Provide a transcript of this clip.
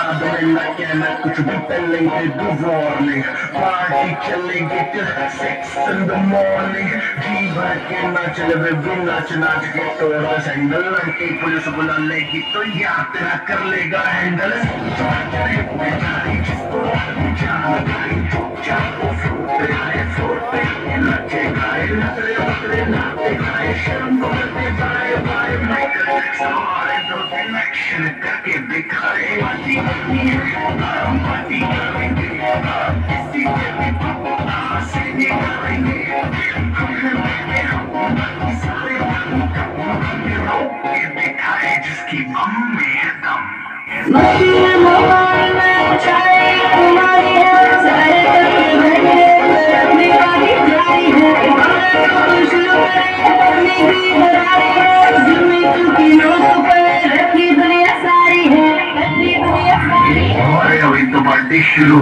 कहना कुछ भी do warning पार्टी चलेगी six in the morning. जी भर के नाच ले भी नाच नाच के तोड़ा सैंडल लड़के पुलिस बुला लेगी तो यात्रा कर लेगा handle माइकल जैक्सन हमारे दो दिन एक्शन करके दिखाए पार्टी करनी है हम पार्टी करेंगे किसी के भी पापा से नहीं करेंगे हम हैं हम बाकी सारे हम के दिखाए जिसकी बम में है दम party शुरू